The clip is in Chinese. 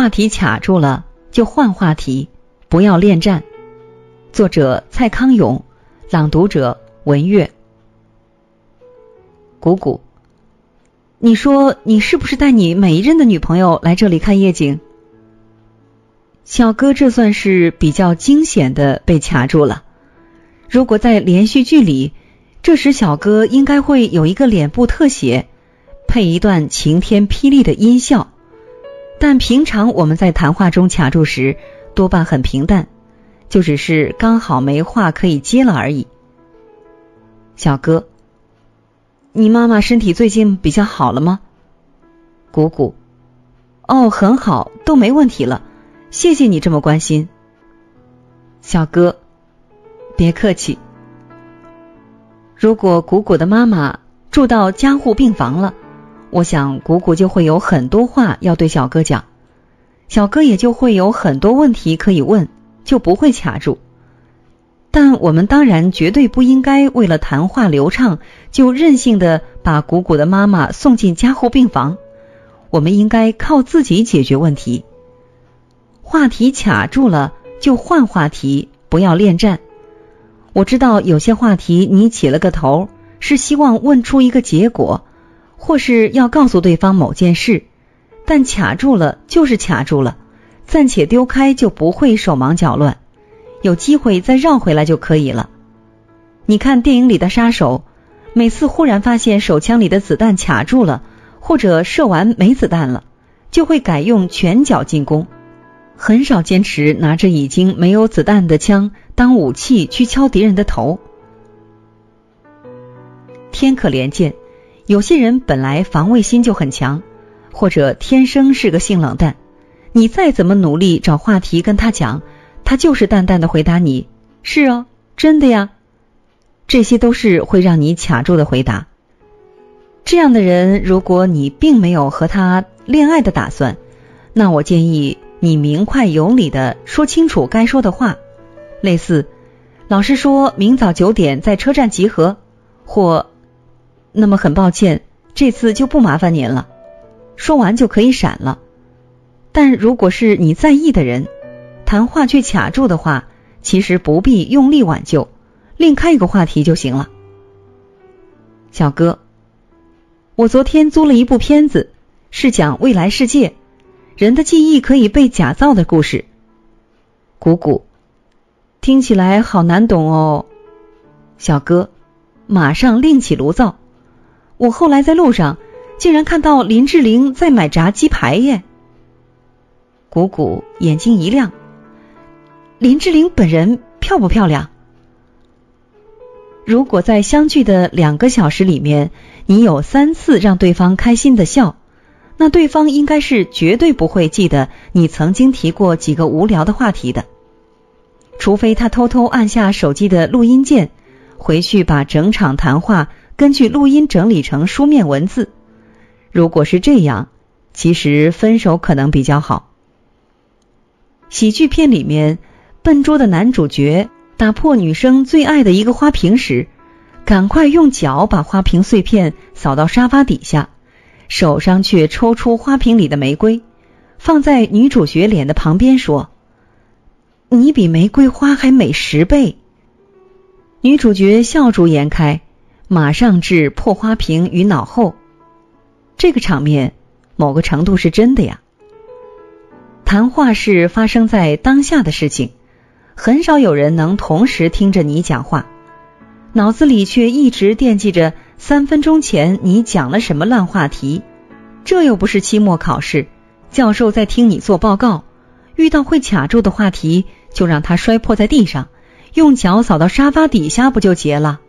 话题卡住了就换话题，不要恋战。作者：蔡康永，朗读者：文月。谷谷，你说你是不是带你每一任的女朋友来这里看夜景？小哥，这算是比较惊险的被卡住了。如果在连续剧里，这时小哥应该会有一个脸部特写，配一段晴天霹雳的音效。但平常我们在谈话中卡住时，多半很平淡，就只是刚好没话可以接了而已。小哥，你妈妈身体最近比较好了吗？姑姑，哦，很好，都没问题了，谢谢你这么关心。小哥，别客气。如果姑姑的妈妈住到加护病房了。我想，谷谷就会有很多话要对小哥讲，小哥也就会有很多问题可以问，就不会卡住。但我们当然绝对不应该为了谈话流畅，就任性的把谷谷的妈妈送进加护病房。我们应该靠自己解决问题。话题卡住了就换话题，不要恋战。我知道有些话题你起了个头，是希望问出一个结果。或是要告诉对方某件事，但卡住了就是卡住了，暂且丢开就不会手忙脚乱，有机会再绕回来就可以了。你看电影里的杀手，每次忽然发现手枪里的子弹卡住了，或者射完没子弹了，就会改用拳脚进攻，很少坚持拿着已经没有子弹的枪当武器去敲敌人的头。天可怜见。有些人本来防卫心就很强，或者天生是个性冷淡，你再怎么努力找话题跟他讲，他就是淡淡的回答你：“是哦，真的呀。”这些都是会让你卡住的回答。这样的人，如果你并没有和他恋爱的打算，那我建议你明快有理的说清楚该说的话，类似：“老师说明早九点在车站集合。”或。那么很抱歉，这次就不麻烦您了。说完就可以闪了。但如果是你在意的人，谈话却卡住的话，其实不必用力挽救，另开一个话题就行了。小哥，我昨天租了一部片子，是讲未来世界人的记忆可以被假造的故事。鼓鼓，听起来好难懂哦。小哥，马上另起炉灶。我后来在路上，竟然看到林志玲在买炸鸡排耶！谷谷眼睛一亮，林志玲本人漂不漂亮？如果在相聚的两个小时里面，你有三次让对方开心的笑，那对方应该是绝对不会记得你曾经提过几个无聊的话题的，除非他偷偷按下手机的录音键，回去把整场谈话。根据录音整理成书面文字，如果是这样，其实分手可能比较好。喜剧片里面，笨拙的男主角打破女生最爱的一个花瓶时，赶快用脚把花瓶碎片扫到沙发底下，手上却抽出花瓶里的玫瑰，放在女主角脸的旁边说：“你比玫瑰花还美十倍。”女主角笑逐颜开。马上置破花瓶于脑后，这个场面某个程度是真的呀。谈话是发生在当下的事情，很少有人能同时听着你讲话，脑子里却一直惦记着三分钟前你讲了什么烂话题。这又不是期末考试，教授在听你做报告，遇到会卡住的话题，就让他摔破在地上，用脚扫到沙发底下，不就结了？